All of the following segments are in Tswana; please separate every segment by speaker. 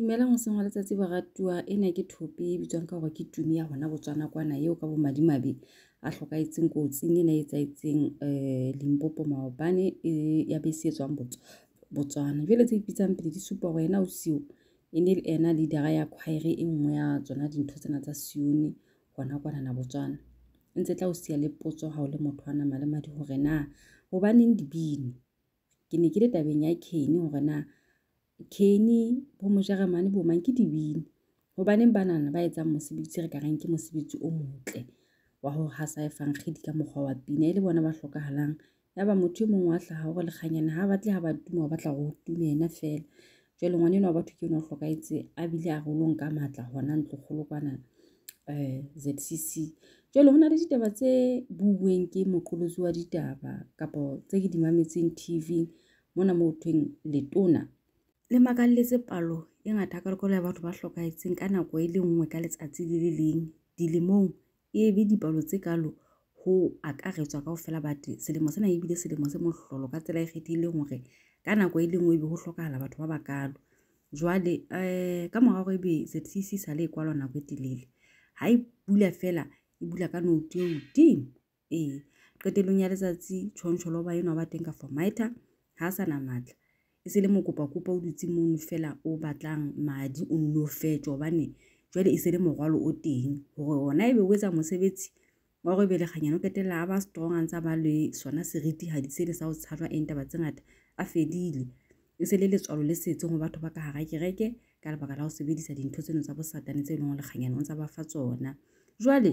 Speaker 1: dumelang seng wa letsatsi baratuwa e ne ke thope e bitswang ka gore ke tumi ya gona botswana kwana eo ka bomadimabe a tlhokaetseng kotsing e ne e tsaetseng um eh, limpopo maopane e, ya bese e tswang botswana jale tse ipitsang pele di supa gore ena o sio e ne le ena leadera ya kgwaere e nngwe ya tsona dintho tsena tsa sione gona kwana na botswana e ntse tla o sia le potso ga o le motho wa nama le madi gore na gobaneng dibine ke ne ke le tabeng ya cane gore na kene bo mojeremane bo mang ke dibini gobaneng banana ba etsang mosebetsi re ka reng ke mosebetsi o motle wa go gasa efangedi ka mokgwa wa pina e le bona ba tlhokagalang ya ba motho yo mongwe wa tlhaga gore lekganyane ga batle ga ba tuma ba tla go tuma ena fela jale ngwane eno wa batho ke yone o tlhokaetse a bile a rolong ka maatla gona ntlogolo kwana um eh, z c c jale go na le ditaba tse buuweng ke moqolotsi wa ditaba kapo tse ke di mametseng t v mona mo thweng letona le makaleletse palo e ngata ka lekolo ya batho ba tlhokaetseng ka nako e le nngwe ka letsatsi le le leng dilemong e be dipalo tse kalo go akaretswa ka go fela bate selemo sena ebile selemo se motlholo ka tsela e kgethileng gore ka nako e le nngwe e be go tlhokagala batho ba ba kalo jwale um ka morago e be zcc sa le e kwalwa nako e telele ga e bula fela e bula ka note yo godimo ee qetelong ya letsatsi tshwantsholoba enwa ba teng ka formaita ga a sa na maatla e se le mokopakopa o dutse mono fela o batlang madi o nne o fetso obane jale e se le morwalo o teng gore ona e be o etsa mosebetsi wa go ebeleganyane o ketela a ba strong a ntse a ba le sona seriti ga di se le sa go tshabjwa eng taba tse ngata a fedile e se le letswalo le setse go batho ba ka gara kereke ka lebaka la go sebedisa dintho tseno tsa bosatane tse e leng go lekganyane o ntse ba fa tsona jwale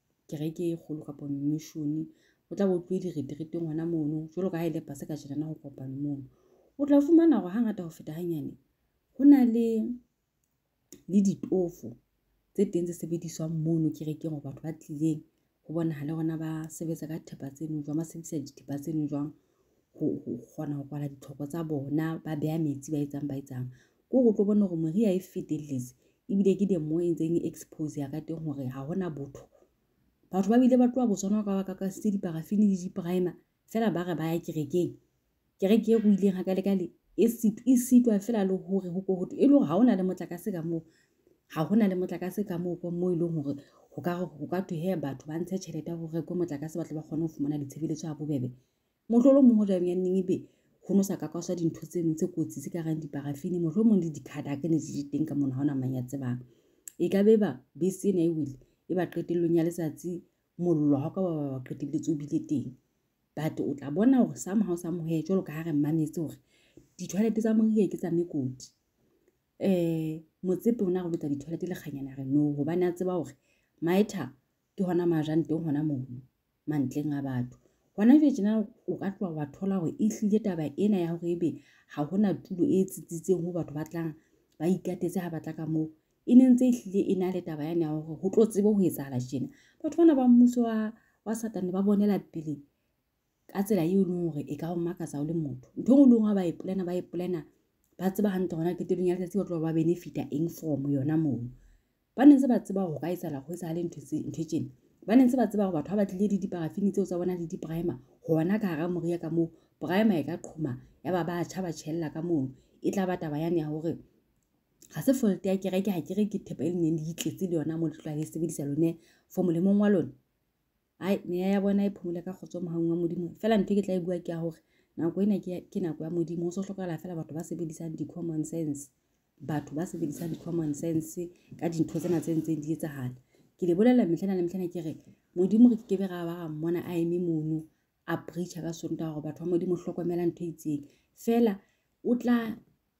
Speaker 1: kereke e kgolo kapa mmishone o tla botloe diretereteng gona mono jalo ka ga e le pase ka jelana go kopane mono o tla fumana gore ga ngata go feta ganyane go na le le ditofo tse teng tse sebediswang mono kerekeng gore batho ba tlileng go bonaga le gona ba sebetsa ka thepa tseno jwang ba sebedisa dithepa tseno jwang go kgona go kwala ditlhoko tsa bona ba beya metsi ba etsang ba etsang ko go tlo bone gore maria e feteletse ebile ke demo e ntseng e expose ya ka teng gore ga gona botho batho ba bile ba tloa botswana ka baka ka setse diparafini le diprima fela ba re ba ya kerekeng kereke e go ileng ga ka le kale e, e sitwa fela le gore go ko gote e le gore ga o na le motlakase ka moo ga go na le motlakase ka moo kwa mo e leng gore go ka thwe he batho ba ntshe tšhelete ya gore ko motlakase ba tle ba kgone go fumana ditshebeletso ya bobebe motlolo mongwe jang ya nneng ebe go no sa ka kwaswa dintho tseno tse kotsi tse ka rang diparafini motlho mongwe le dikgadake ne di le teng ka mona ga ona mang ya tsebang e ka be ba bese ena e wile e ba qetelelong ya letsatsi mollo ga ka ba ba ba qeteletse o bile teng but o tla bona gore sa mogago sa mogoe jalo ka ga re mmametse gore ditšhelete tsa mogoe ke tsa mekoti um motsepe o ne a go letsa ditšhelete le kganyana re no gobane a tseba gore maetha ke gona majang teng gona mono mantleng a batho gona be jena o ka tloa wa thola gore e tlile taba ena ya gore ebe ga gona tulo e tsitsitseng go batho ba tlang ba ikatetse ga batla ka moo e ne ntse e tlile e na le taba yane ya gore go tlo tsebe go etsagala jena batho bana ba mmuso wa satane ba bonela pele ka tsela eo e leng gore e ka go makatsa o le motho ntho e ngwe le ngwe ba e polana ba e polana ba tseba gantle gona ketelong ya letsatsi ba tlo ba benefita eng from yona moo ba ne ntse ba tseba gore go ka etsala go etsagale ntho tsene ba ne ntse ba tseba gore batho ba ba tlile le diparafini tseo tsa bona le diprima gona ka gara moria ka moo prima e ka qhoma ya ba ba tšha ba tšhelela ka moo e tla ba taba yane ya gore ga se folte ya kereke ga kere ke thepa e le neng le itletse le yona mo le tloa le sebedisa lone for molemong wa lone ai meya ya bona e phomole ka kgotso mogang wa modimo fela ntho e ke tla e bua ke ya gore nako ena ke nako ya modimo o se tlhokagala fela batho ba sebedisang di-common sense batho ba sebedisang di-common sense ka dintho tsena tse ntseng di etsagala ke le bolelela metlhana le metlhana ke re modimo re kekebe ra ba ga mmona a eme mono a preacha ka sonta gore batho ba modimo tlhokomelang ntho e itseng fela o tla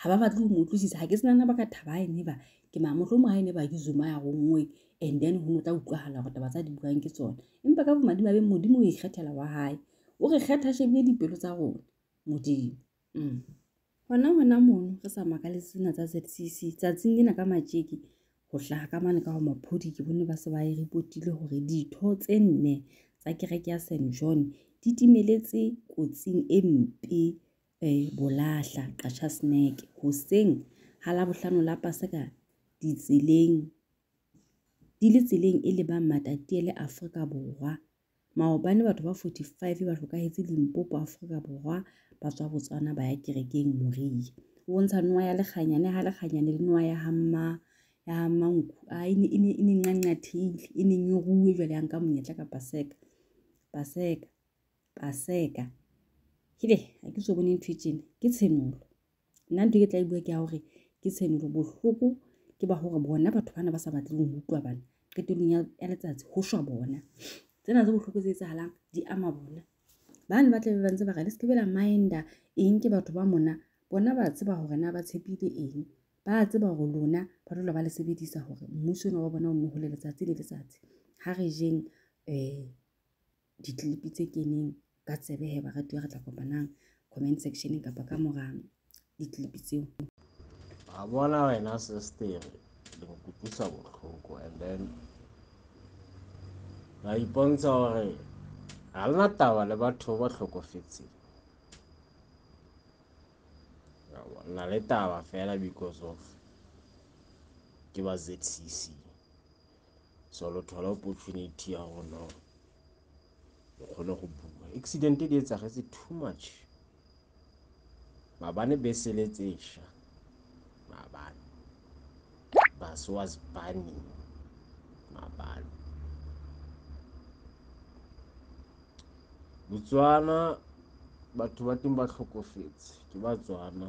Speaker 1: ga ba batle go mo utlwisisa ga ke senana ba ka thaba ene ba ke mamotlo mo ga ene ba ke zuma ya gongwe and then go ne tla utlwagala gore taba tsa di buang ke tsone empa ka bomadi ba be modimo o ikgethela wa gae o re kgetha shebile dipelo tsa rona modimo mm. gona gona mono re sa makaletse tsena tsa zcc tsatsing lena ka majeke go tlhaga ka mane ka go maphodi ke bone ba se ba e repotile gore ditho tse nne tsa kereke ya st john di timeletse kotsing e mpe um bolahla qasha sneke goseng ga la botlhano la paseka ditseleng di le tseleng e le ba mmatatie le aforika borwa maobane batho ba 45 ba tlhokagetse limpopo aforika borwa ba tswa botswana ba ya kerekeng morie o bontsha nowa ya lekganyane ga lekganyane le nowa ya gamma ya manku a e ne e nqanqathile e ne nyoruwe jale yang ka monyetla ka paseka paseka paseka hile ga ke so bone ntho e tšene ke tshenolo nna ntho e ke tla e bua ke ya gore ke tshenolo bohloko ke ba gore bona batho bana ba sa batleng go utlwa bana qetelong ya letsatsi go šwa bona tsena tse bohloko tse etsagalang di ama bona bane ba tlabe ba ntse ba ga le se ke bela minda eng ke batho ba mona bona ba tseba gore na ba tshepile eng ba tseba gore lona ba dula ba le sebedisa gore mmuso ona wa bona o nne gole letsatsi le letsatsi ga re jeng um ditlepi tse keneng ka tsebe he baratuwa re tla kopanang comment sectioneng kapa ka mora ditlepi tseo
Speaker 2: a bona wena sister le go kutlwisa botlhoko and then la ipontsha gore ga le na taba le batho ba tlhokofetseng na le taba fela because of ke ba zcc so lo thola opportunity ya gore no lo kgone go bua accident di etsagetse too much mabane beseletsesha mabane bus was burning mabane botswana batho ba teng ba tlhokofetse ke batswana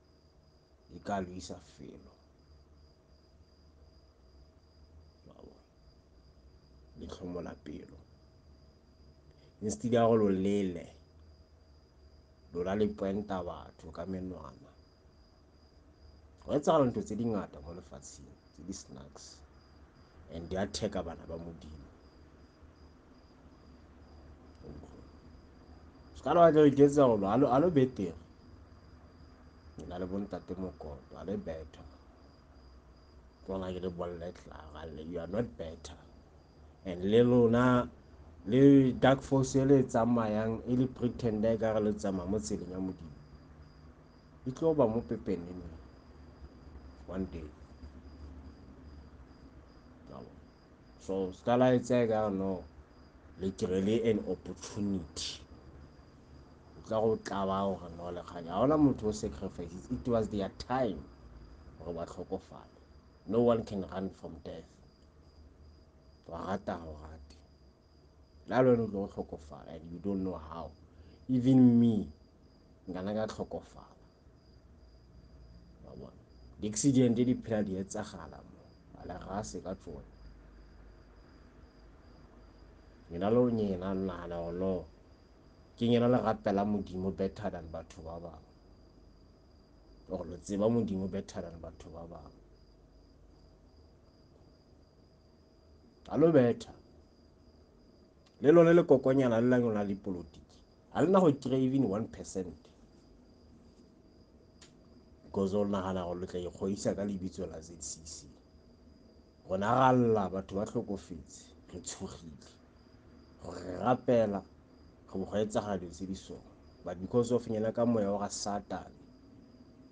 Speaker 2: e ka lo isa felo letlhomola pelo instead ya go lo lele lona le poenta batho ka menwana go etsagala ntho tse di ngata mo lefatsheng tse di snacks and di attack bana ba modimo se ka le batla go iketsa golo a lo betere ke na le bontate mokoto a le better tsona ke le bolela tlaga le you are not better and le lona le dark force e le tsamayang e le pretenda e kare le tsamaya mo tseleng ya modimo e tlo ba mo pepeneneng one day so se ka la etsaya ka no le kry-le an opportunity o tla go tlaba gore no le kgang ga ona motho o sacrifices it was their time gore ba tlhokofale no one can run from death wa rata go rate la lone o tlo go tlhokofala and you don't know how even me nkana ka tlhokofala di-accident di phela di etsagala mo ala ga a se ka tsone nyena lo nyena lo nagana gore lo ke nyena le rapela modimo better than batho ba bangwe or lo tseba modimo better than batho ba bangwe a lo better le lone le kokonyana le la nyona dipolotiki a le na go kry-a even one percent because o nagana gore lo tla ikgoisa ka lebitso la z c c rona ga lla batho ba tlhokofetse re tshogile gore re rapela go bo go etsagala dilo tse di sone but because of nyena ka moya wa ga satane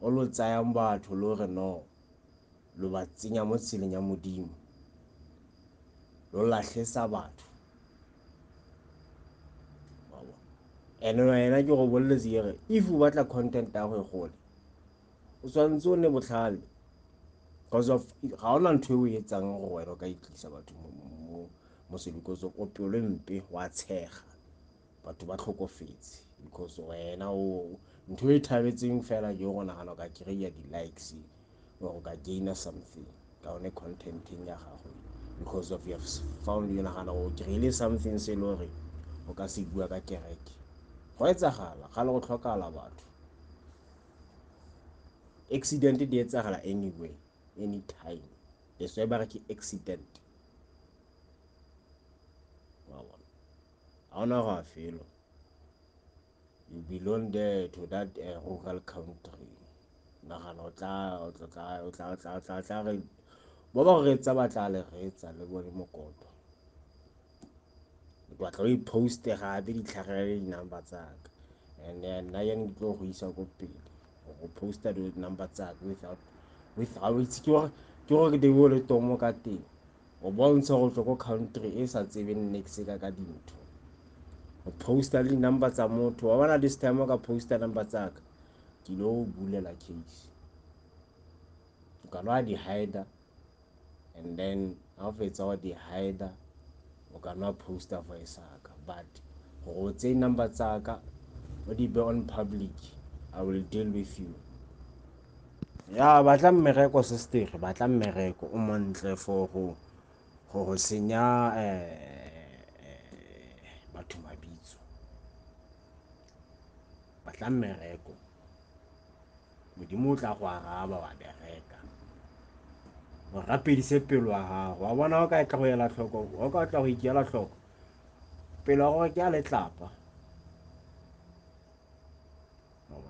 Speaker 2: o lo tsayang batho lo re no lo ba tsenya mo tseleng ya modimo lo latlhesa batho ene wena ke go boleletse kere if o batla content ya go e gole o tshwanetse o ne botlhale because of ga ona ntho e o e etsang gore wena o ka itlisa batho mo selukosong o pelo mpe wa tshega batho ba tlhokofetse because wena o ntho e thabetseng fela ke go nagana o ka kry-a di-likes or o ka gaina something ka one contenteng ya gago because of your found you nagana o kry-ile something se e le gore o ka se bua ka kereke go etsagala ga le go tlhokagala batho accident di etsagala anyway anytime that's why ba re ke accident Haona gafelo. You belong there to that uh, rural country. Nagana o tla o tla tla o tla o tla o tla tla re ba ba retsa ba tla le retsa le bone mokoto. Ba tla i post ga be di tlhagela di number tsaka. And then na yang tlo go isa go pele. Go posta di number tsaka without without ke gore ke gore ke debo le tomo ka teng. o bontsha go tswa ko country e sa tsebeng nix ka ka dintho o poster le number tsa motho wa bona this time o ka poster number tsaka ke lo bulela case o ka nwa di-hider and then ga o fetsa wa di-hider o ka nwa poster for esaka but gore o tseye number tsaka o di be on public i will deal with you ya batla mmereko se setere batla mmereko o montle for go go go senya eh, batho mabitso batla mmereko modimo o tla go araba wa bereka o rapedise pelo ya gago wa bona o ka tla go ela tlhoko o ka tla go ikela tlhoko pelo ya gore ke ya letlapa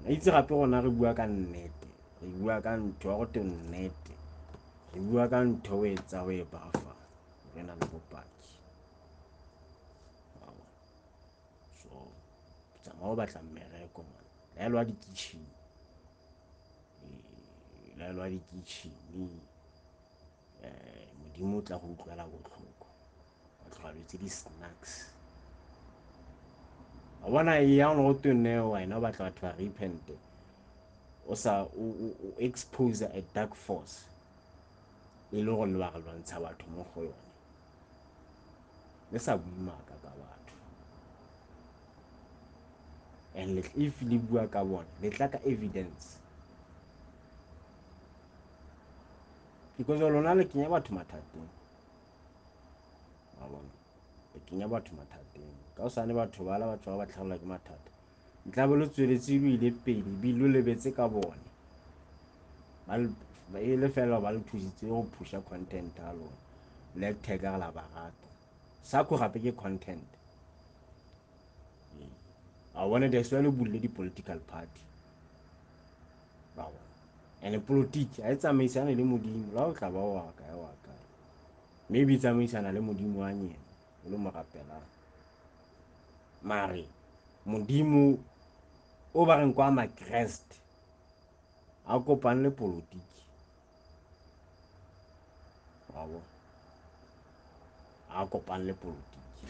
Speaker 2: a itse gape gona re bua ka nnete re bua ka ntho ya go te nnete re bua ka ntho o etsa o e bafa re na le bopaki so tsamao batla mmereko man laelo wa dikitšhini laelo wa dikitšhini Eh, modimo o tla go utlwela botlhoko wa tlhoga lo tse di snacks a bona ya o ne go twe nne wena o batla batho ba repente o sa o expose a dark force e le gore ba re lwantsha batho mo go yone le sa bue maaka ka batho and if le bua ka bone le tla ka evidence because lona le kenya batho mathateng wa bona le kenya batho mathateng ka o sane batho bala batho ba ba tlhagelwa ke mathata ntlabe lo tsweletse lo ile pele bi lo lebetse ka bone ba le- ba- e le fela ba le thusitse go phusha content ya lona le tega la ba rata sako gape ke content Ee. a bone that's why le bulile di-political party ba bona and politiki a e tsamaisane le modimo la o tla ba wa kae wa kae mme e tsamaisana le modimo wa nyena o le morapelang mare modimo o ba reng kwa makreste a kopane le politiki wa bo a kopang le politiki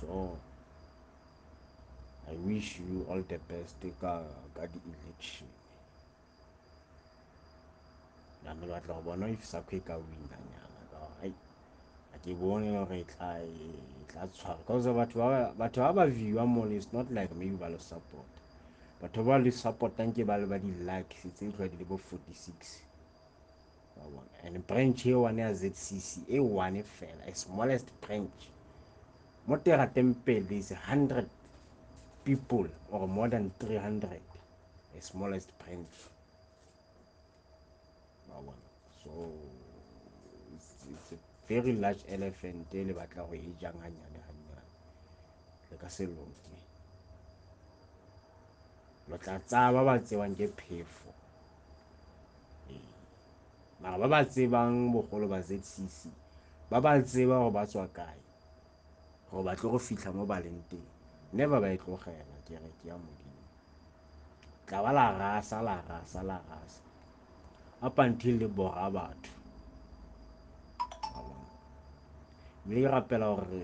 Speaker 2: so I wish you all the best ka ka di-election name batla go bona if sa kwe ka wina nyana ka ai a ke bone gore e tla e tla tshwara because batho ba batho ba ba viewang mo it's not like maybe ba lo support batho ba lo supportang ke ba le ba di-likes tse tlwa di le bo 46 and branch e one ya zcc e one fela a smallest branch mo tera tempele is 100 people or more than 300 a smallest branch so it's, it's a very large elephant e le batla go e jang gannyane gannyane le ka se loke lo tla tsaya ba ba tsewang ke phefo ee. mara ba ba tsebang bogolo ba zcc ba ba tseba gore ba tswa kae Gore ba tle go fitlha mo ba leng teng. Never ba e tlogela kereke ya Modimo. Tla ba la rasa, la rasa, la rasa. Up until le bora batho. Mme ke rapela gore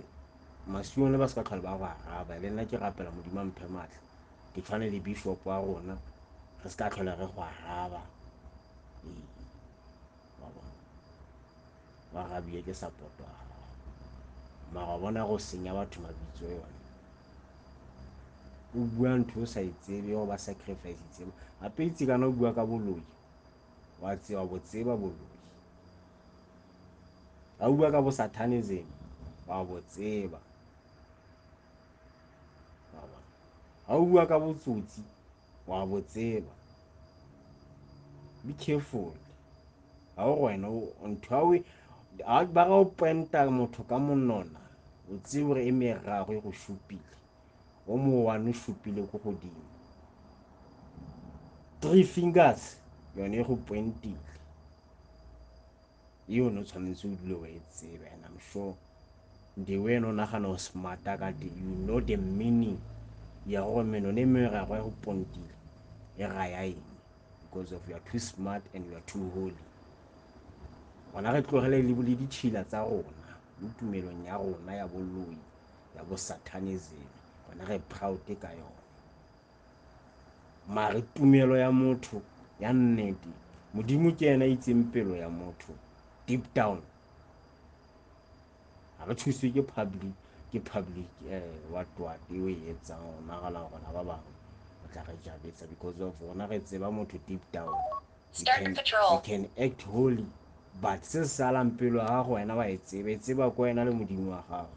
Speaker 2: masiong le ba se ka tlhole ba go araba. Le nna ke rapela Modimo a mphe matlha. Ke tshwane le bishop wa rona. Re se ka tlhole re go araba. Ee. ba rabile ke support wa gago mara bona go senya batho mabitso yone o bua ntho o sa itsebe go ba sacrifice tsebo gape itse kana o bua ka boloi wa tseba botseba boloi ga o bua ka bosathanism wa botseba ga o bua ka botsotsi wa bo tseba be careful ga o wena ntho ga ba ga o penta motho ka monona o tsebe gore e meragwe go šupile o mo wane šupile ko godimo three fingers yone e go pointile e o ne o tshwanetse o dule o e tsebe and i'm sure the way no nagana o smarta ka te you know the meaning ya gore menone e mengwe gagwe go pontile e raya eng because of youare too smart and youare too holy gona re tlogele le bole ditšhila tsa rona mo tumelong ya rona ya boloi ya bo satanism gona re proud ka yone mare tumelo ya motho ya nnete modimo ke ena itseng pelo ya motho deep down ga re thuswe ke public ke public eh, what what e o e etsang o nagana gona ba bangwe o tla re jabetsa because of rona re tseba motho deep down you can, you can act holy but se salang pelo ya gago wena wa e tseba e tseba ko wena le modimo wa gago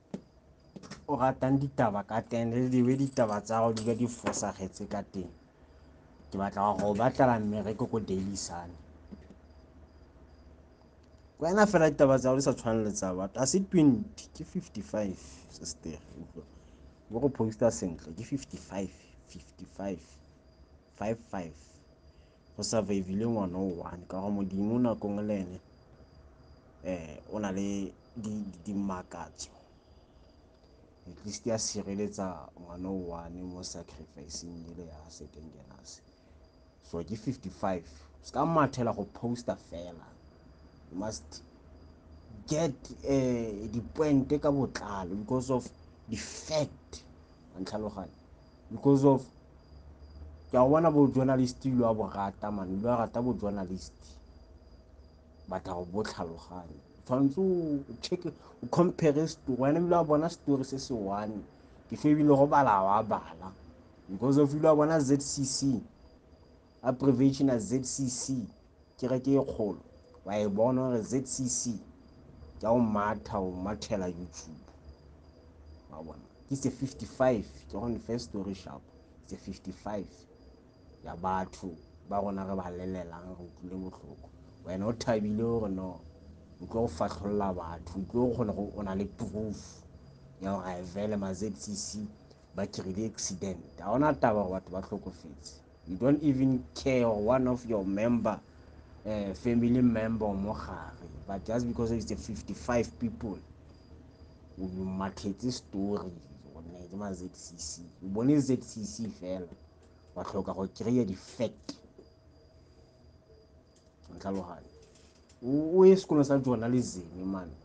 Speaker 2: o ratang ditaba ka teng le dibe ditaba tsa go dula di fosagetse ka teng ke batla go batlela mmereko ko daily sun wena fela ditaba tsa go di sa tshwane le tsa batho a se twenty ke fifty five sister bo go posta sentle ke fifty five fifty five five five go survive-ile ngwana o one ka gore modimo nakong le ene um o na le dimakatso at least ya sireletsa ngwana o one mo sacrificing ele ya second genase so ke fifty five se ka mathela go poster fela you must get um dipointe ka botlalo because of di-fact antlhaloganye because of ke a go bona bojournalist ilo a bo rata mane ilo a rata bojournalist batla go bo tlhaloganya tshwanetse o check o compare story wena ebile wa bona story se se one ke fo ebile go bala wa bala because of ebile wa bona zcc abbreviation ya zcc ke re ke e kgolo wa e bona gore zcc ke o matha o mathela youtube wa bona ke se 55 ke gone first story sharp se 55 ya batho ba rona re ba lelelang re utlwile botlhoko wena o thabile gore no o tlo go fatlholola batho o tlo kgone go o na le proof ya gore a evele ma zcc ba kry-ile accident ga ona taba gore batho ba tlhokofetse you don't even care one of your member uh, family member mo gare but just because it's the 55 people o marketse story one ke ma zcc o bone zcc fela wa tlhoka go kry-a di-fact tlhaloganye o ye sekolo sa journalism mane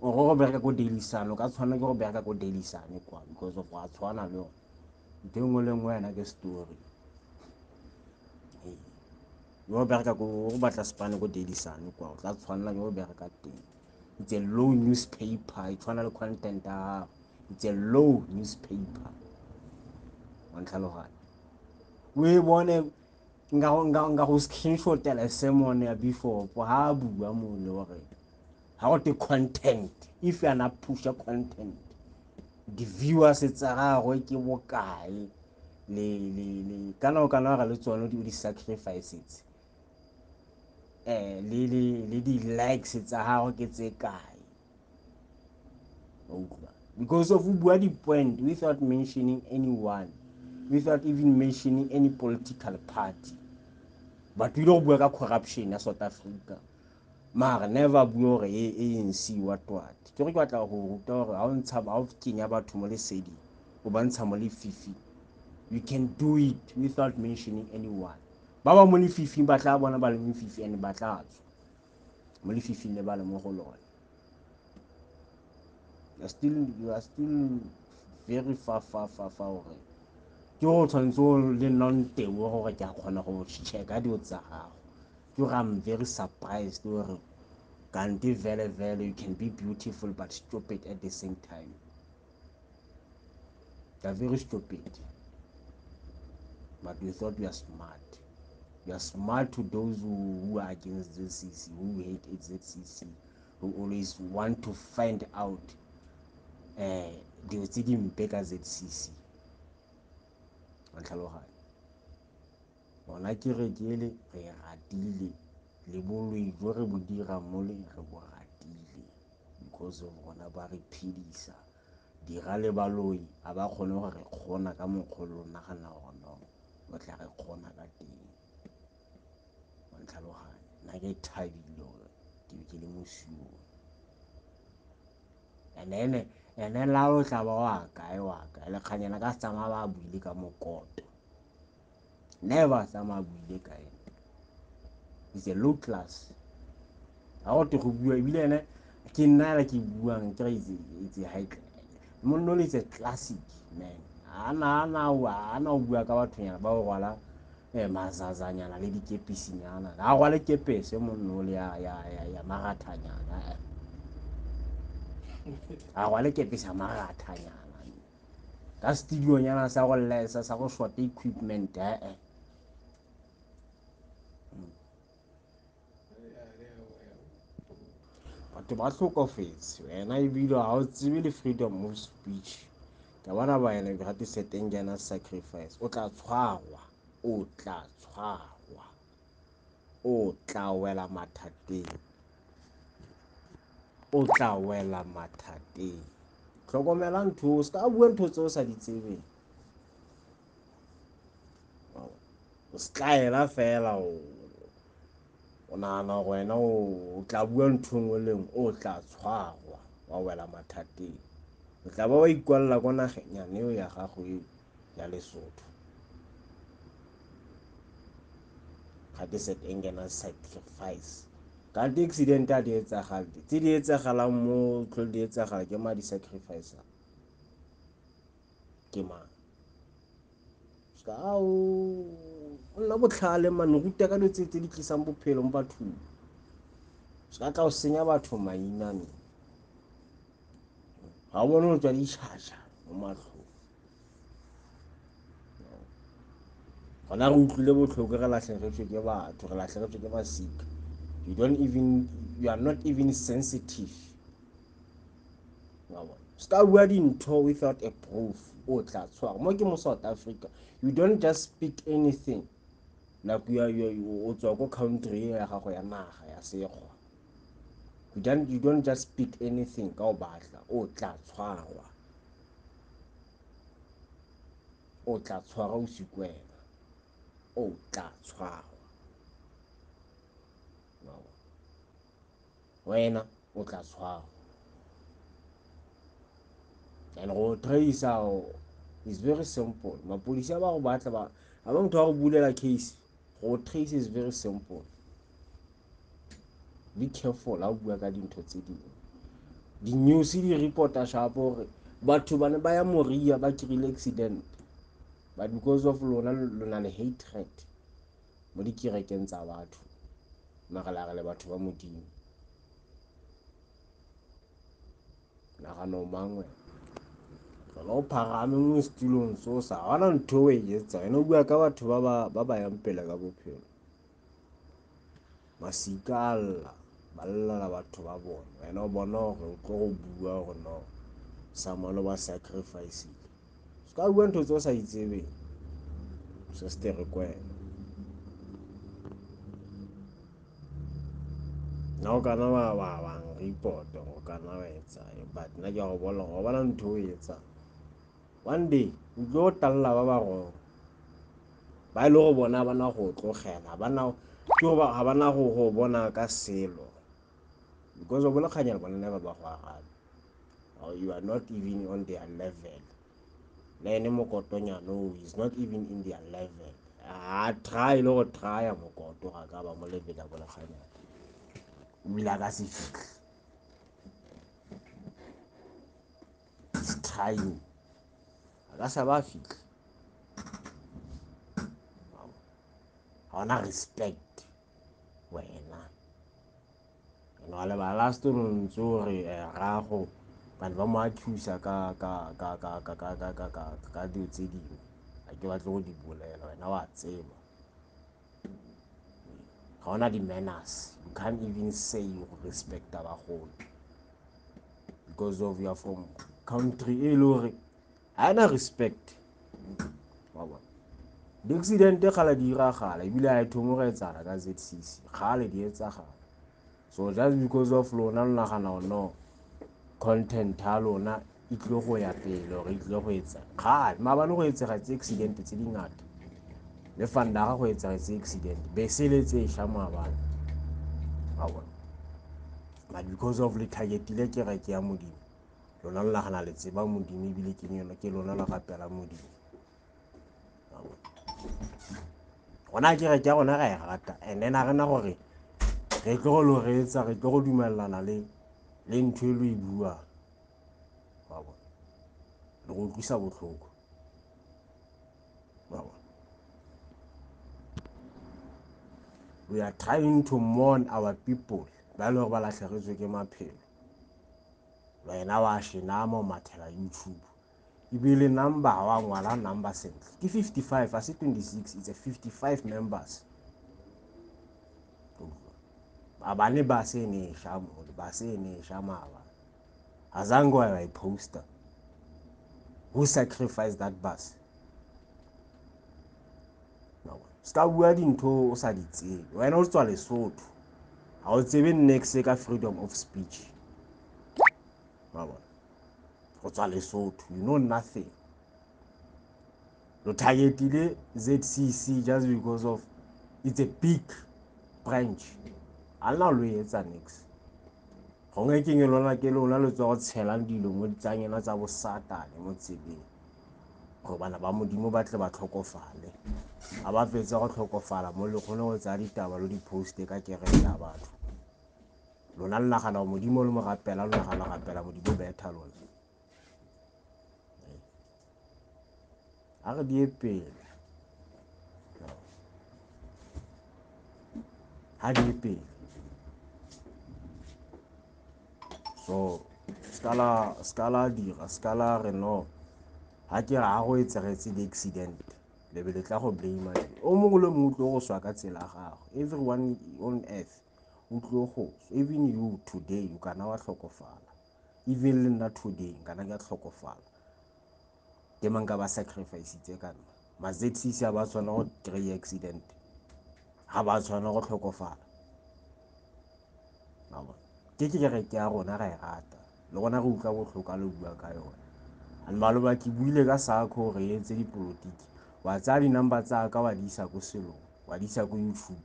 Speaker 2: ore go bereka ko dailisane o ka tshwana ke go bereka ko dailisane kwa because of a tshwana le yone ntho e nngwe le nngwe yana ke story yo o bereka ko go batla sepane ko dailisane kwa o tla tshwanela ke go bereka teng it's a low newspaper e tshwana le content a gago it's a low newspaper wa ntlhaloganya o e bone nka go- nka- nka go screenshotela sermon ya bishop ha a bua mole gore ga go te content if you ana pusha content di-viewers tsa gagwe ke bokae le le le kana o kana gore le tsone o di- o di-sacrifices um le le le di-likes tsa gagwe ke tse kae because of ubua di-point without mentioning anyone without even mentioning any political party but o ile go bua ka corruption ya south africa mara never bue gore e anc wa twate ke gore ke batla go ruta gore ga o ntsha ga o kenya batho mo lesedi o ba ntsha mo lefifi you can do it without mentioning anyone ba ba mo lefifing ba tla bona ba le mefifi and ba tla tswa mo lefifing le ba le mo go lone you are still you are still very far far far far gore ke go tshwanetse o le nnang teng gore ke a kgona go checka dilo tsa gago ke gore i'm very surprised gore kante vele vele you can be beautiful but stupid at the same time You are very stupid. But you thought you are smart. You are smart to those who, who are against ZCC, who hate ZCC, who always want to find out uh, eh, dilo tse di mpe ka zcc wa tlhaloganya gona ke re ke le re ratile le boloi jo re bo dirang mo le re bo Because of bona ba re phedisa. Dira le baloi a ba kgone go re kgona ka mokgwa o lo nagana gore no o tla re kgona ka teng. Wa ntlhaloganya? Nna ke thabile gore ke be ke le mosione. And then ene la o tla ba wa kae wa kae lekganyana ka se tsamaya ba buile ka mokoto. never sa mabuile ka ene is a low class ga go te go bua ebile ene ke nna ela ke buang ke itse high monno le itse classic man ana o bua ka bathonyana ba o rwala eh, mazazanyana le dikepisinyana ga rwale kepese monno le ya magathanyana eh. ga rwale kepese ya magathanyana ka studionyana sa go lesa sa go short equipment ee eh. batho ba tlhokofetse wena ebile ga o tsebe le freedom of speech ka bona ba ene gratiseteng jana sacrifice o tla tshwarwa o tla tshwarwa o tla wela mathateng o tla wela mathateng tlhokomela ntho o seka bua ntho tse o sa di tsebeng o setlaela fela o o nagana gore wena o tla bua ntho nngwe le nngwe o tla tshwarwa wa wela mathateng o tla ba wa ikwalela kwa nageng yane eo ya gago eo ya lesotho ga ke set e ngena sacrifice ka di accident a di etsagale tse di etsagalang mo tlhole di etsagala ke ma di sacrifice ke mang ska o nna botlhale mane ruta ka dilo tse tse di tlisang bophelo mo bathong se ka tla o senya batho mainane ga o bone o tswa ditšhatšha mo matlhong gona re utlwile botlhoko re latlhegetswe ke batho re latlhegetswe ke masika you don't even you are not even sensitive se ka bua dintho without a proof o tla tshwara mo ke mo south africa you don't just speak anything like you are, you are, o tswa ko country ya gago ya naga ya sekgwa you don't, you don't just speak anything ka o batla o tla tshwarwa o tla tshwarwa o sikwela o tla tshwarwa wena o tla tshwarwa and go traisa is very simple mapodisa ba go batla ba ga ba motho wa go bulela case go trace is very simple be careful ha o bua ka dintho tse ding di-news di reporta shapo gore batho ba ne ba ya moria ba kry-ile accident but because of lona lo na le hatred mo dikerekeng tsa batho magalare le batho ba modimo nagana o mangwe tlola o phagame mo setulong so sa gona ntho o e etsa ene o bua ka batho ba ba yang pele ka bophelo masika a lla ba llela batho ba bone wena o bona gore o tlo go bua gore no samuel ba sacrificile se ka bua ntho tse o sa itsebeng se se tere kwena na o kana wa wa wa report o kana wa etsa but nna ke a go bolela gore bona ntho o e etsang one day o tlo talela ba ba gore ba e le go bona ba na go tlogela ba na ke ba ga ba na go go bona ka selo because o bolekganya le bona never ba go arabe or you are not even on their level le ene mokotonyana o is not even in their level a try le go trya mokoto ga ka ba mo lebela bolekganya o bile a ka se fitlhe trying a ka sa ba fitlhe ga ona respect wena and wa lebala se toro ntse o re eh, rago bane ba mo a thusa ka dilo tse dingwe a ke batle go di bolela wena wa tseba ga ona di-manners you can't even say you respecta bagolo because of your from country e le gore ga ena respect di-accidente gala di iragala ebile a e thomogetsana ka zcc gale di etsagala so just because of lona lo nagana or no content ya lona e tlile go ya pele or e tlile go etsa ga maabane go etsega tse accident tse di ngata le fandaga go etsega tse accident bese le tse sha maabane a bona but because of le targetile kereke ya modimo lona lo nagana le tseba modimo ebile ke lona la rapela modimo gona ke re ke gona ga e rata and then a rena gore re tlo go lo reetsa re tlo go dumelelana le le ntho e lo e buang le go utlwisa botlhoko we are trying to mourn our people ba e le gore ba latlhegetswe ke maphelo wena wa shenamo mathela youtube ebile number wa ngwala number sentle ke 55 a se 26 it's a 55 members abane ba se ne sha mo ba se ne sha maba azango wa poster who sacrificed that bus se ka bua dintho o sa di tsebe wena o tswa lesotho ga o tsebe nnex ka freedom of speech ba bona o tswa lesotho you know nothing lo targetile zcc just because of it's a big branch a lena lo etsa nix gongwe ke nge lona ke lona lo tswa go tshelang dilo mo ditsang ena tsa bosatane mo tseleng gore bana ba modimo ba tle ba tlhokofale a ba fetsa go tlhokofala mo le kgone go tsaya ditaba lo di-poste ka kereke ya batho lona le nagana gore modimo le mo rapela lo nagana rapela modimo betha lona a re die pele ga die pele so ska la dira ska la re no ga ke ra go e tsegetse di-accident lebe le tla go blame o mongwe le mongwe o tlo go swa ka tsela gago everyone on earth o tlile go swa even you today o kana wa tlhokofala even le nna today nkana ke a tlhokofala ke mang ka ba sacrifice tse ka nna mazexis ga ba tshwana go three accident ga ba tshwana go tlhokofala ke ke kere ke ya rona ra e rata le gona re utlwa botlhoka le bua ka yone and maloba ke buile ka sako re etse dipolotiki wa tsaya di-number tsa ka wa di isa ko selong wa di isa ko youtube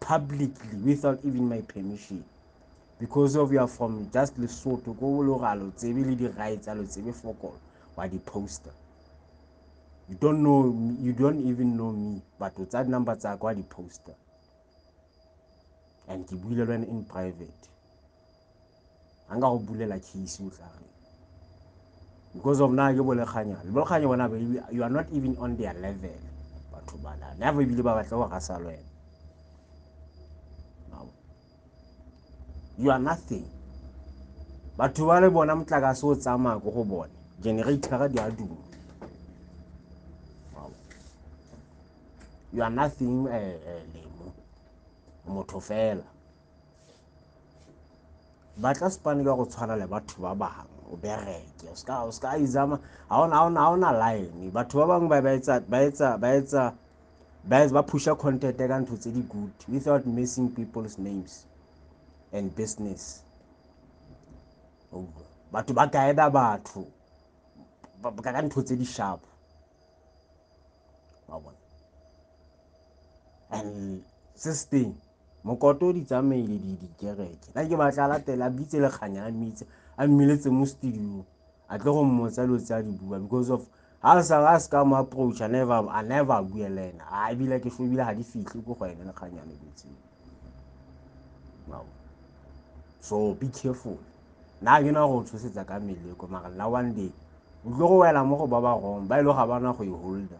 Speaker 2: publicly without even my permission because of your from just lesotho ko o le gore a lo tsebe le dirai tsa lo tsebe fokolo wa di-poster you don't know you don't even know me but o tsaya number tsaka wa di-poster and ke buile le wena in private a nka go bulela case o tlare because of na ke bolekganya bolekganya bona you are not even on their level batho bana ne ba ebile ba batla go gasa le wena you are nothing batho ba le bona motlakase o tsamaya ko go bone generatora di a duma you are nothing uh, uh, lemo motho fela batla sepane ka go tshwana le batho ba bangwe o bereke o seka a izama ga ona line batho ba bangwe ba phusha content ka ntho tse di good without missing people's names and business batho ba guida batho ka ka ntho tse di sharp and this thing mokoto o di tsamaile di dikereke na ke batla a latela a bitse le kganya a mmitse a mmeletse mo studio a tle go mmotsa dilo tse a di bua because of ga sa a se ka mo approach a never a never a bue le ena a ebile ke fobile ga di fitlhe ko go ene le kganya le bitseng so be careful na ke na go tshosetsa ka meleko mara la one day o tlo go wela mo go ba ba gong ba e le ga bana go e holder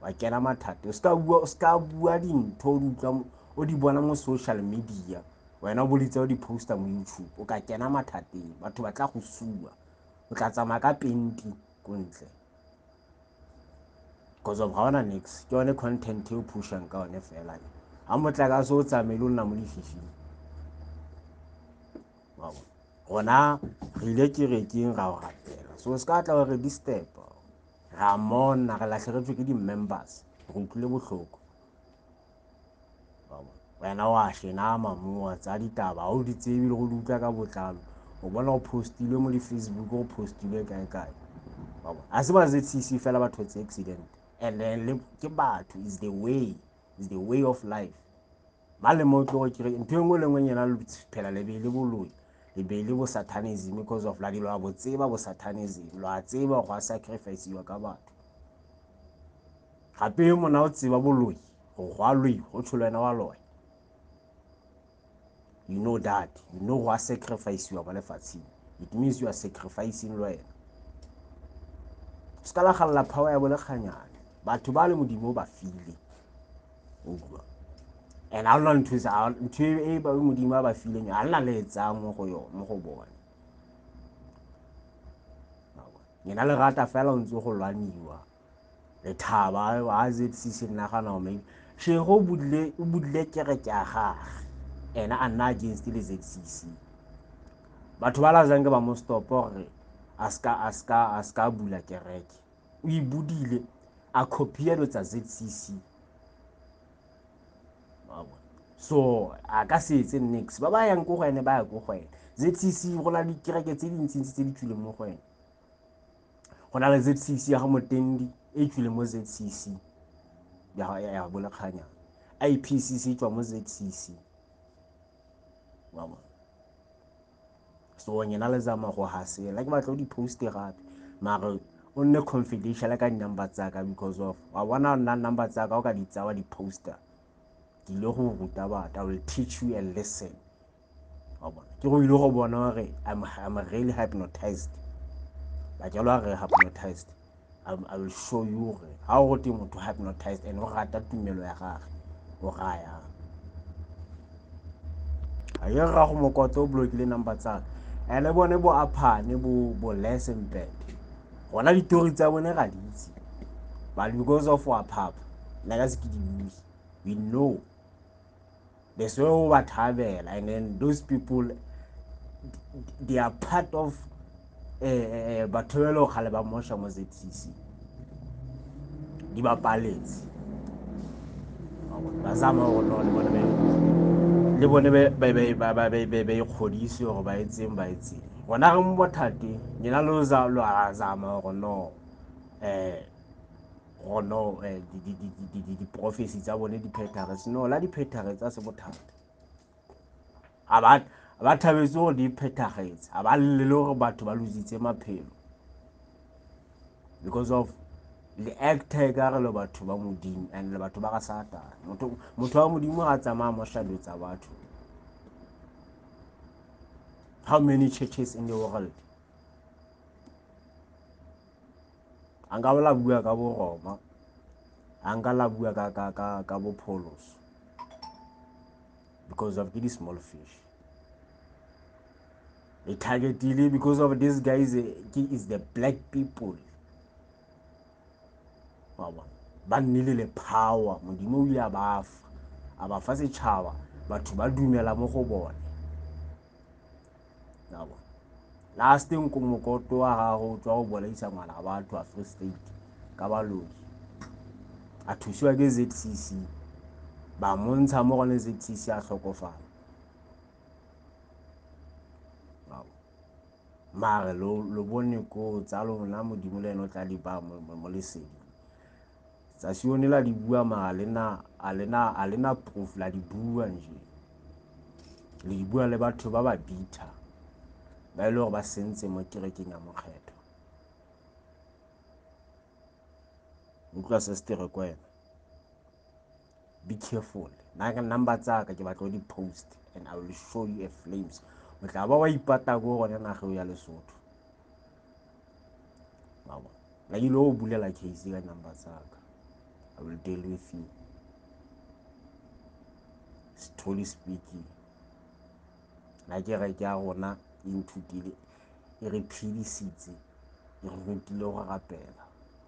Speaker 2: wa kena mathata o seka bua dintho o di utlwa o di bona mo social media wena o bolitse o di-poster mo youtube o ka kena mathateng batho ba tla go sua o tla tsamaya ka penti ko ntle because of ga ona nix ke yone content e o pushang ka one fela ga motlakase o tsamaele o nna mo lefifing gona re ile kerekeng ra o rapela so se ka tla gore di-step ra monna re latlhegetswe ke di-members re utlwile botlhoko wena wa shenama mowa tsa ditaba ga o di tsebe le go di utlwa ka botlalo o bona go postilwe mo di-facebook go postilwe kae kae ga se ba zcc fela batho tse accident and then le ke batho is the way is the way of life ba le mo tlogo kere ntho e nngwe le nngwe nyena phela le be le boloi le be le bo satanism because of la dilo a bo tseba bo satanism lo a tseba go a sacrificeiwa ka batho gape yo mona o tseba boloi go go a loi go tsholo wena wa loya you know that you know go a sacrificeiwa mo lefatsheng it means you are sacrificing le wena se ka lagalela power ya bolekganyane batho ba le modimo o ba file utlwa and a lona nthusa ntho e ba modimo a ba fileng a lona le e tsaya mo go yone mo go bone yena le rata fela o ntse go lwaniwa lethaba a zcc nagana o maybe shego o budile kereke ya gage ena a nna against le zcc batho ba lazang ke ba mo stop gore a ska bula kereke o ibodile a copyelo tsa zcc so a ka se etse nix ba ba yang ko go ene ba ya ko go ene zcc go na le dikereke tse dintsintsi tse di tswileng mo go ene go na le zcc ya ga motendi e e tswileng mo zcc ya bolekganya ipcc e tswa mo zcc so nyena le zama go hase like batla o di-post gape mare o nne confidential ka di-number tsaka because of wa bona nna number tsaka o ka di tsawa di-poster ke ile go ruta batho i will teach you and listen wa bona ke go ile go bona gore i'm really hypnotized ba jalo a re hypnotized I, I will show you gore ga o gote motho hypnotized and o rata tumelo ya gage o raya a ye ra go mokotlo o blokile number tsaka ene bone bo aphane bo bo less and bad gona ditori tsa bone ga di itse but because of wa phapa nna ka se ke di buse we know they swear o ba thabela and then those people they are part of eh, eh, eh, batho ba e lego gale ba mosha mo zcc di ba paletse ba zama gore no le bone ba ikgodise gore ba etseng ba etseng gona re mo bothate nyena lo zama gore no um go no eh, diporofesi tsa bone diphethagetse no la diphethagetse tsa se bothata ba thabetse gore di phethagetse ga ba lele gore batho ba lositse maphelo because of le actor ka re le batho ba modimo and le batho ba ga satana motho wa modimo ga tsamaya mo shabe tsa batho how many churches in the world a nka la bua ka boroma a nka la bua ka ka ka ka bopholoso because of the small fish e targetile because of these guys eh, ke is the black people wa bona ba nnile le power modimo o ile a bafa a bafa setšhaba batho ba dumela mo go bone yabo last nko mokoto wa gago o tswa go bolaisa ngwana wa batho wa free state ka baloki a thusiwa ke zcc ba montsha mo gone zcc a tlhokofala mare lo bone ko tsa lona modimo le ene o tla di ba mo lesedi Tsatsi one la di bua ma alena alena alena proof la di bua nje le di bua le batho ba ba bitter ba ile e gore ba sentse mo kerekeng ya mokgetho utlwa se se tere kwena be careful na ka number tsa ka ke batla o di-post and i will show you a flames o tla ba wa ipata ko gone naga o ya lesotho mama la ile o bulela case ka number tsa ka i will deal with you story speaking na ke re ke a rona e nthutile e re phedisitse e re rutile go rapela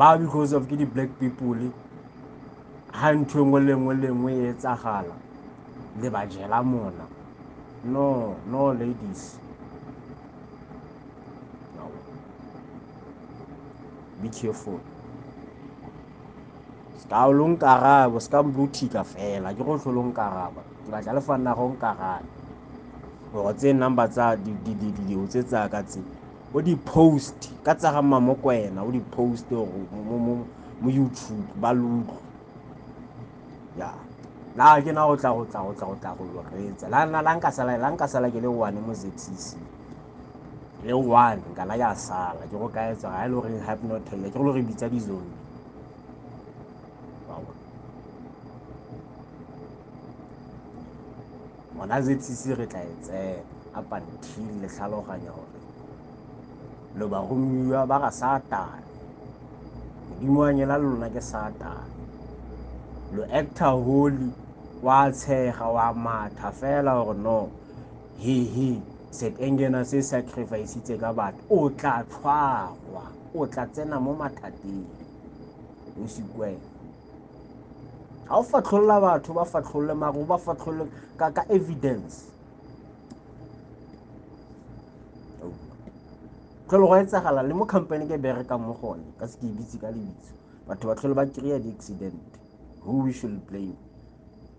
Speaker 2: ba because of ke di-black people ga ntho engwe le engwe le engwe e etsagala le ba jela mona no no ladies no. be careful ska o lo nkarabo ska mbluthika fela ke go tlholo nkaraba ke batla le fanna go nkarabe or tse number tsa dilo tse tsaka tse o di-post ka tsaga mma mo kwena o di-post mo youtube ba lutlho ya la ke na go tla go tla go tla go tla go loretsa la nna la nka sala la nka sala ke le one mo ZCC le one nka la ya sala ke go ka etsa ga ile gore hypnotize ke go re bitsa di zone gona zetsisi re tla e tsena up until le tlhaloganya gore lo baromiwa ba ga satane modimo wa nyela le lona ke satane lo actor holy wa tshega wa matha fela gore no hehe sepengena se sacrificitse ka batho o tla tlhwagwa o tla tsena mo mathateng o sekwela ga o fatlholola batho ba fatlholole mare o ba fatlholole ka ka evidence tlhole go etsagala le mo company ke berekang mo gone ka se ke ibitse ka lebitso batho ba tlhole ba kry-a di-accident who we should blame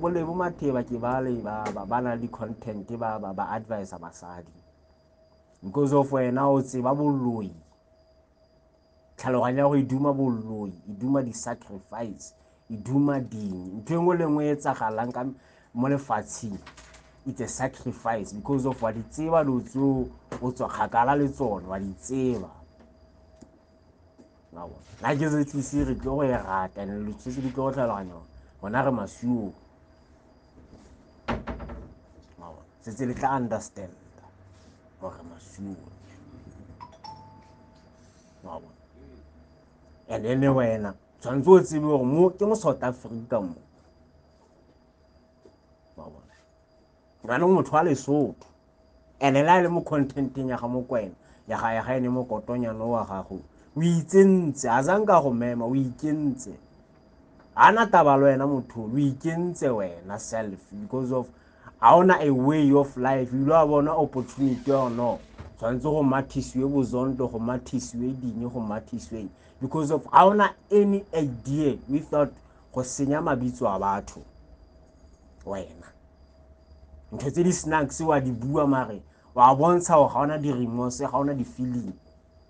Speaker 2: bolebo matheba ke bale ba ba ba na le content ba ba ba advise basadi because of wena o tseba boloi tlhaloganya go e duma boloi e duma di-sacrifice e duma ding ntho e nngwe le nngwe e tsagalang ka mo lefatsheng it's a sacrifice because of wa di tseba lo tseo o tswa kgakala le tsone wa di tseba na ke se tlise re tlo go e rata and lo tshetse di tlo go tlhaloganya gona re masuo setse le tla understand gore masuo and ene wena tshwanetse o tsebe gore mo ke mo south africa mo jaanong motho wa lesotho ene le a le mo contenteng ya ga mokwena ya ga ya ga ene mo kotonyano wa gago o itsentse a zang ka go mema o ikentse a na taba le wena motho o ikentse wena self because of a ona a way of life ile wa bona opportunity or no tshwanetse go mathisiwe bozondo go mathisiwe dinye go mathisiwe because of a ona any idea without go senya mabitso a batho wena ntho tse di snacks wa di bua mare wa bontsha gore ga ona di-remose ga ona di-feeling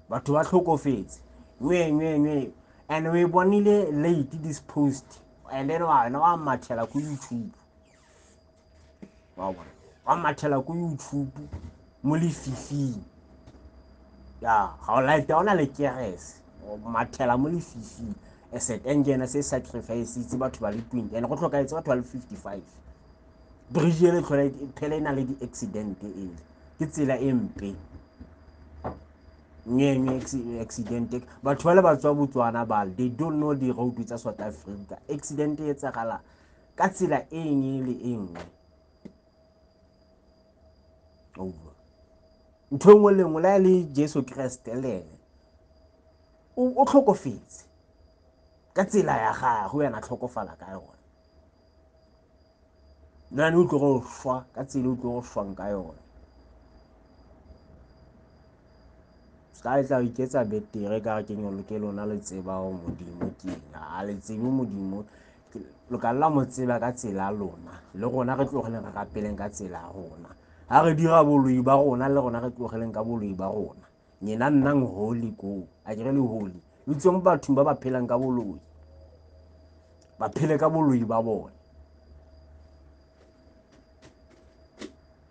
Speaker 2: batho ba tlhokofetse nwenwenwe and we bonile late this post and then wena wa mathela ko youtube wa bona wa mathela ko youtube mo lefifing ya ga o laete ga o na le kerese o mathela mo lefifing a certain jena se sacrifice itse batho ba le twenty and go tlhokaetse batho ba le fifty five bridge ele phela e na le di-accident ele ke tsela e mpe nyenye accident batho ba le ba tswa botswana bale they don't know di-road tsa south africa accident e etsagala ka tsela e nngwe le e nngwe over ntho e nngwe le nngwe la e le jesu keresete le ene o tlhokofetse ka tsela ya gagwe yana tlhokofala ka yone nane o tlogo swa ka tsela o tlogo swang ka yone ka le tla iketsa betere ka re ke nyolokelo na le tseba o modimo ke a le tsebe modimo lo ka la mo tseba ka tsela lona le gona re tlogeleng re rapeleng ka tsela ya rona ga re dira boloi ba rona le gona re tlogeleng ka boloi ba rona nyena nnang holy ko a kere le holy lo tswe mo bathong ba ba phelang ka boloi ba phele ka boloi ba bone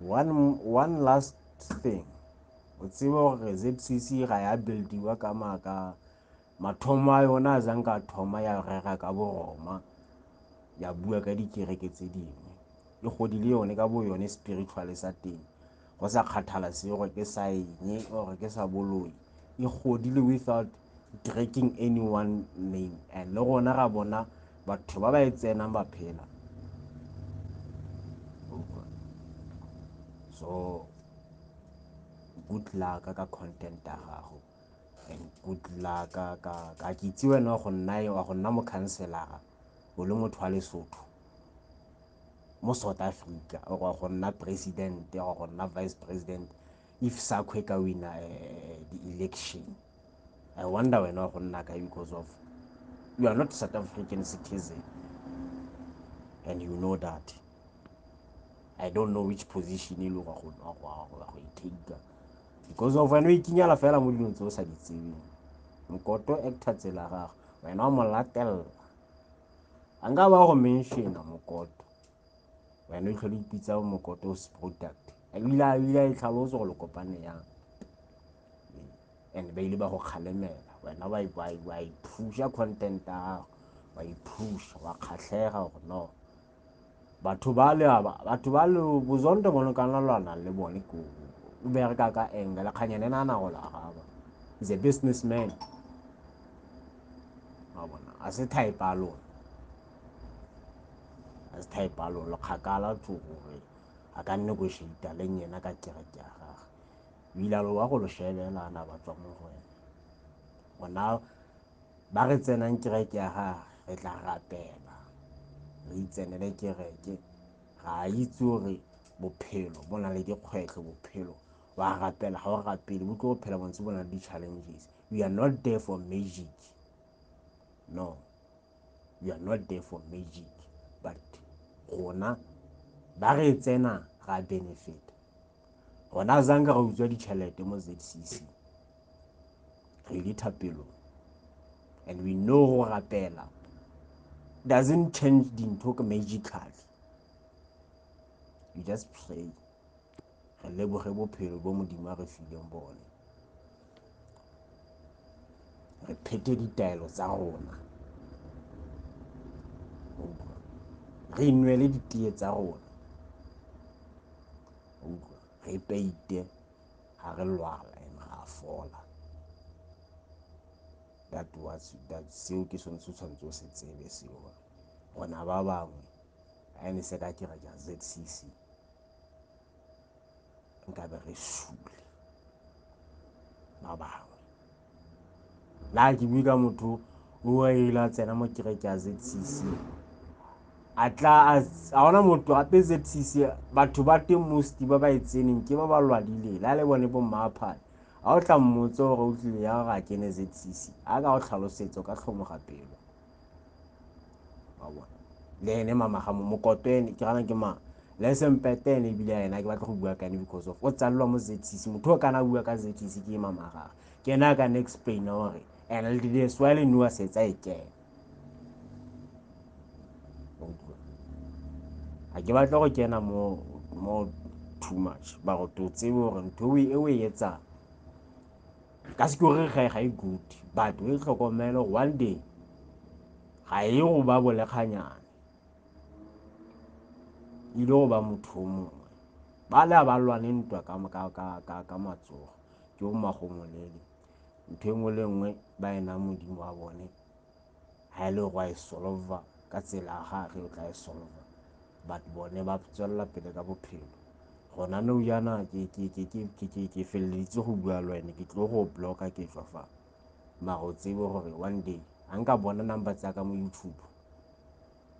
Speaker 2: one, one last thing o tsebe gore zcc ga ya buildiwa ka maaka mathomo a yona a zang ka thoma ya rera ka boroma ya bua ka dikereke tse dingwe e godile yone ka bo yone spirituale sa teng go sa kgathala se gore ke sa eng or ke sa boloi e godile without dragging any one name and le gona ra bona batho ba ba e tsenang ba phela so good luck ka content ya gago and good luck ka ka ke itse wena wa go nna wa go nna mokhanselara o le motho wa lesotho mo south africa or go nna president or go nna vice president if sakho e ka wina eh, eh, di-election i wonder wena wa go nna ka because of you are not south african citizen and you know that i don't know which position e le go e take because of wena o ikinyala fela mo dilong tse o sa di tsebeng mokoto actor tsela gago wena wa mo latelela a nka ba go mensiona mokoto wena o tlhole ipitsa mokoto o se product ebile a bile a e tlhalose go le kopane yang and ba ile ba go kgalemela wena wa iphusa content a gago wa iphusa wa kgatlhega gore no batho ba le ba batho ba le bozonto bone kana lo nang le bone ko o bereka ka eng le kganyane na na go la gaba is a businessman wa bona a se type a lona a se type a lona kgakala tso gore a ka nne go shita le nyena ka kereke ya gagwe o ile a lo wa go lo shebela na ba tswa mo go wena gona ba re tsenang kereke ya ga re tla rapela re itsenele kereke ga a itse gore bophelo bo na le dikgwetlho bophelo wa rapela ga o rapele bo tlo go phela bontse bo na le di-challenges we are not there for magic no we are not there for magic but gona ba re tsena ra benefit gona a zanka ga utswa ditšhelete mo zcc re di thapelo and we know go rapela doesn't change dintho ka magical you just pray re leboge bophelo bo modimo a re fileng bone re phete ditaelo tsa rona re nwele ditee tsa rona re peite ga re lwala and ga a fola that was that seo ke sone se tshwanetse o se tsebe seo rona ba bangwe a ne se ka kira ja zcc nkabe re sule ba bangwe la ke bue ka motho o a ile a tsena mo kereke ya zcc a tla a gona motho gape zcc batho ba teng mosti ba ba e tseneng ke ba ba lwadileng la le bone bo mmaaphane ga o tla mmotse gore o tlile ya gore a kene zcc a ka go tlhalosetso ka tlhomoga pelo le ene mamagamo mokoto ene ke gana ke mang le sempete ene ebile ena ke batla go bua ka ene because of o tsalelwa mo zcc motho o kana bua ka zcc ke mamagaga ke ena a kana explain gore and le dile swale e newa setsa e kene a ke batla go kena mo mo too much ba go to tsebe gore ntho e o e etsang ka se ke gore ga ga e good but o e tlhokomele one day ga e go ba bolekganyane e ile go ba motho o mongwe ba le a ba lwane ntwa ka matsogo ke o magongolele ntho e nngwe le nngwe ba ena modimo wa bone ha e le hore wa e solve-a ka tsela ya gage o tla e solve-a but bone ba tswelela pele ka bophelo gona nou jaana ke feleleditse go bua le wene ke tlo go blocka ke tswa fa mara o tsebe gore one day ga nka bona number tsaka mo youtube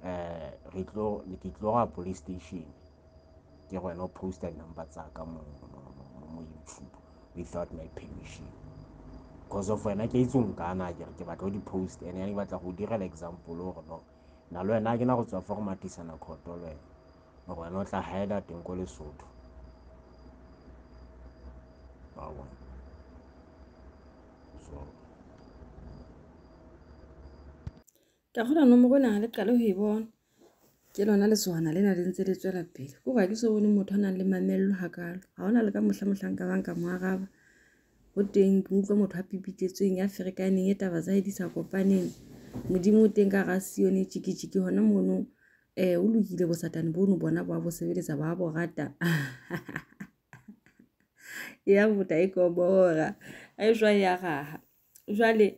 Speaker 2: eh, re tlo le ke tlo ga police station ke go wena o posta number tsa ka mo mo youtube without my permission because of wena ke itse nkana ke re ke batla go di-post and ene ke batla go direla example gore no na le wena ke na go tswa fa go matisana kgoto le wena gore wena o tla hida teng ko lesotho ba bona
Speaker 1: ka go ranong mo go nang le kale go e bona ke lona leswana le na le ntse le tswela pele ko ga ke se bone motho a nang le mamelelo ga kalo ga o na le ka motlha motlhang ka bang ka mo araba go teng ke utlwa motho a pipitetsweng ya ferekaneng e taba tsa e di sa kopaneng modimo o teng ka ga sione tšikitšiki gona mono um eh, o lokile bosatane bono bona bo a bo sebeletsa ba bo rata ya bota e kobora a e jwa ya gaga jwale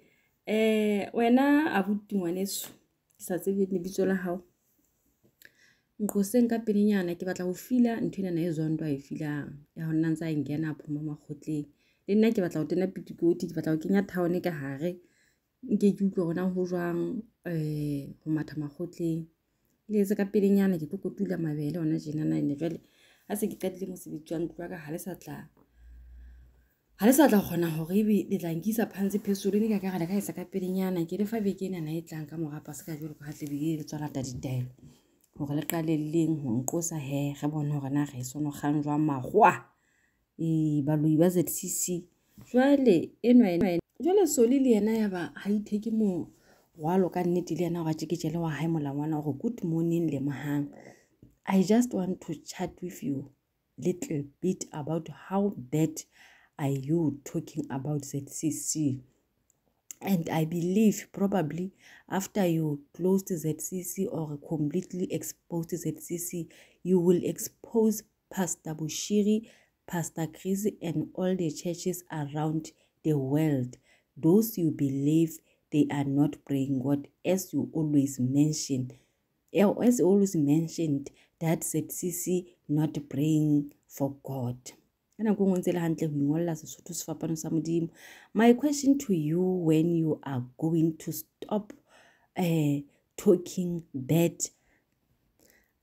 Speaker 1: um wena a buti ngwaneso ke sa tsebe lebitso la gago nqoseng ka pelenyana ke batla go fila ntho enana e zwang to a e filang ya go nna ntse a nkena a phoma makgotleng le nna ke batla go tena pitikoti ke batla go kenya thawone ka gare nke ke utlwa gona go jwang um go matha makgotleng le etse ka pelenyana ke tlo kotula mabele ona jena nane jale ga se ke katile mosebetsi wa ntlo ka ga le sa tla ga le sa tla kgona gore ebe le tlankisa phantse phesolo ne ka ka gale ka etsa ka pelenyana ke le fa beke nana e tlang ka morapa se ka jalo ka gatlebe e le tswalata ditaelo gore le qaleleleng go nqosa he ge bone gore na ga e sonogang jwang magoa ee baloi ba zcc jwale enwa jwale soli le yena ya ba ga itheke mo gwalo ka nnete le yena go tse ke jele wa gae molangwana gore good morning le mogang i just want to chat with you little bit about how bad are you talking about zcc and i believe probably after you closed zcc or completely exposed zcc you will expose pastor bushiri pastor chris and all the churches around the world those you believe they are not praying god as you always mention as you always mentioned that setcc not praying for god nako ngontsele gantle go ingwalela sesotho sefapano sa modimo my question to you when you are going to stop uh, talking bad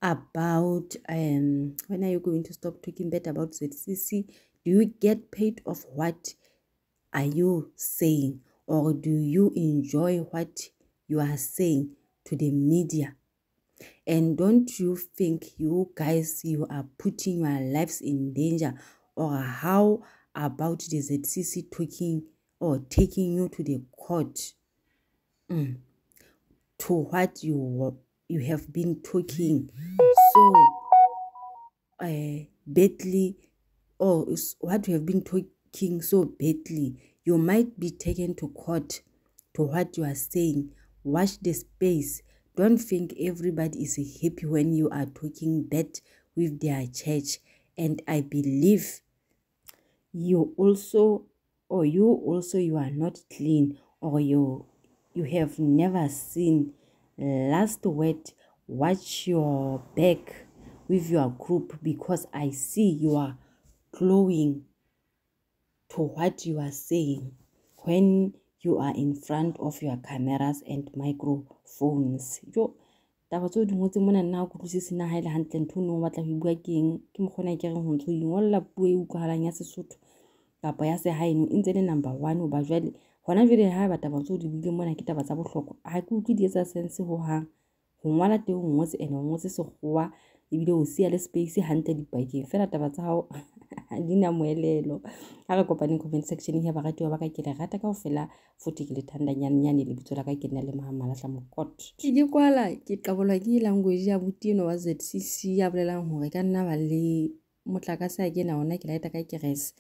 Speaker 1: about um, when are you going to stop talking bad about zcc do you get paid of what are you saying? Or do you enjoy what you are saying to the media? And don't you think you guys you are putting your lives in danger? Or how about the ZCC taking or taking you to the court mm. to what you you have been talking? So, uh, badly, or what you have been talking king so badly, you might be taken to court to what you are saying. Watch the space. Don't think everybody is happy when you are talking that with their church. And I believe you also or you also you are not clean or you you have never seen last word watch your back with your group because i see you are glowing to what you are saying when you are in front of your cameras and microphones jo taba tse o di ngotse mona nna go tlose sena ga e le gantle ntho o ne o batla go e bua keng ke mokgona e kereng go ntse o ingolola puo e utlwagalang ya sesotho kapa ya segaeno e ntse le number one oba jale gona jale ga ba taba tse o di buileng mona ke taba tsa botlhokwa ga ke utlwe di etsa sense go gang go ngwala teng o ngotse ene o ngotse segowa ebile o sia le space gantle dipakeng fela taba tsa gago ga di na moelelo ga re kopaneng comment section ya baratiwa ba ka ke le rata ka go fela futhi ke le thanda nyannyane lebitso la ka ke nna le mahamalatlha mokot ke ke kwala ke qabolwa ke language ya boteno wa zcc ya bolelang gore ka nna ba le motlakase a ke na ona ke laeta ka kerese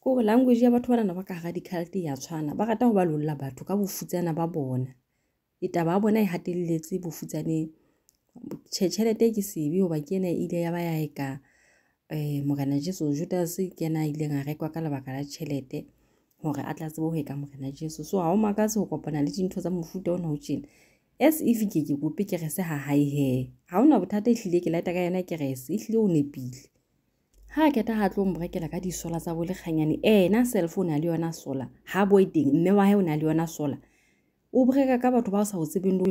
Speaker 1: ke gore language ya batho ba nana ba ka gara dicalty ya tshwana ba rata go ba lolola batho ka bofutsana ba bona e taba ya bona e hateletse bofutsaneng tšhelete ke sebe goba ke ena e ile ya ba ya e ka um morena jesu judas ke ena a ileng a rekwa ka lebaka la tšhelete gore a tla tsebo go e ka morena jesu so ga o makase go kopana le dintho tsa mofuta o ne o tšena as if ke ke kope ke re se ga gae he ga o na bothata e tlile ke lata ka yona ke rese e tlile o nepile ga a keta ga tlo mborekela ka disola tsa bolekganyane ena cellphone a le yona sola ga boe teng mme wa ge o ne a le yona sola o boreka ka batho ba o sa o tsebeng